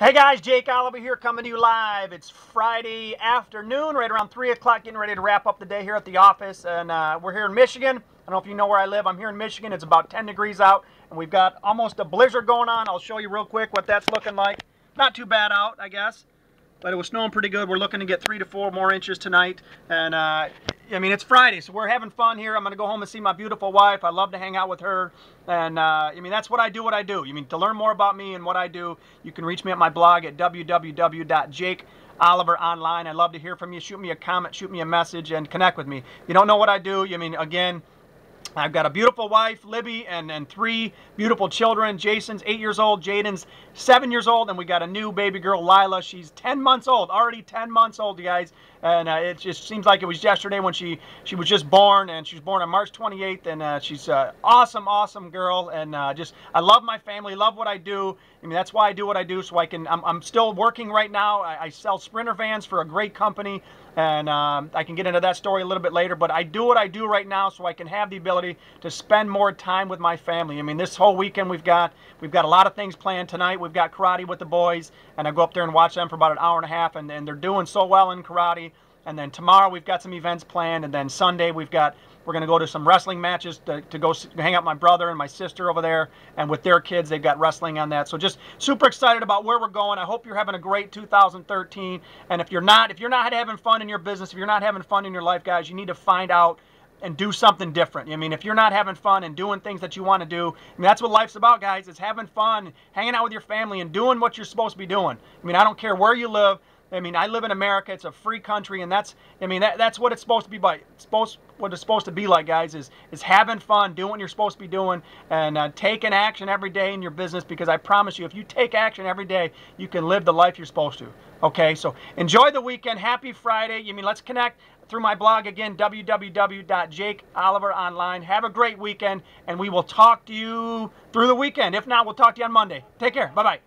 Hey guys, Jake Oliver here coming to you live. It's Friday afternoon, right around 3 o'clock, getting ready to wrap up the day here at the office. And uh, we're here in Michigan. I don't know if you know where I live. I'm here in Michigan. It's about 10 degrees out, and we've got almost a blizzard going on. I'll show you real quick what that's looking like. Not too bad out, I guess but it was snowing pretty good. We're looking to get three to four more inches tonight. And uh, I mean, it's Friday, so we're having fun here. I'm going to go home and see my beautiful wife. I love to hang out with her. And uh, I mean, that's what I do, what I do. You mean, to learn more about me and what I do, you can reach me at my blog at www.jakeoliveronline. I'd love to hear from you. Shoot me a comment, shoot me a message, and connect with me. If you don't know what I do, you mean, again, I've got a beautiful wife, Libby, and, and three beautiful children. Jason's eight years old, Jaden's seven years old, and we got a new baby girl, Lila. She's 10 months old, already 10 months old, you guys. And uh, it just seems like it was yesterday when she, she was just born, and she was born on March 28th, and uh, she's an awesome, awesome girl. And uh, just, I love my family, love what I do. I mean, that's why I do what I do, so I can, I'm, I'm still working right now. I, I sell Sprinter vans for a great company, and um, I can get into that story a little bit later, but I do what I do right now so I can have the ability to spend more time with my family. I mean, this whole weekend we've got, we've got a lot of things planned tonight. We've got karate with the boys, and I go up there and watch them for about an hour and a half, and, and they're doing so well in karate. And then tomorrow we've got some events planned, and then Sunday we've got we're going to go to some wrestling matches to, to go hang out my brother and my sister over there, and with their kids, they've got wrestling on that. So just super excited about where we're going. I hope you're having a great 2013. And if you're not, if you're not having fun in your business, if you're not having fun in your life, guys, you need to find out and do something different. I mean, if you're not having fun and doing things that you want to do, I mean, that's what life's about, guys. It's having fun, hanging out with your family, and doing what you're supposed to be doing. I mean, I don't care where you live. I mean, I live in America. It's a free country, and that's, I mean, that, that's what it's supposed to be. By it's supposed, what it's supposed to be like, guys, is is having fun, doing what you're supposed to be doing, and uh, taking action every day in your business. Because I promise you, if you take action every day, you can live the life you're supposed to. Okay, so enjoy the weekend. Happy Friday. You mean, let's connect through my blog again, www.jakeoliveronline. Have a great weekend, and we will talk to you through the weekend. If not, we'll talk to you on Monday. Take care. Bye bye.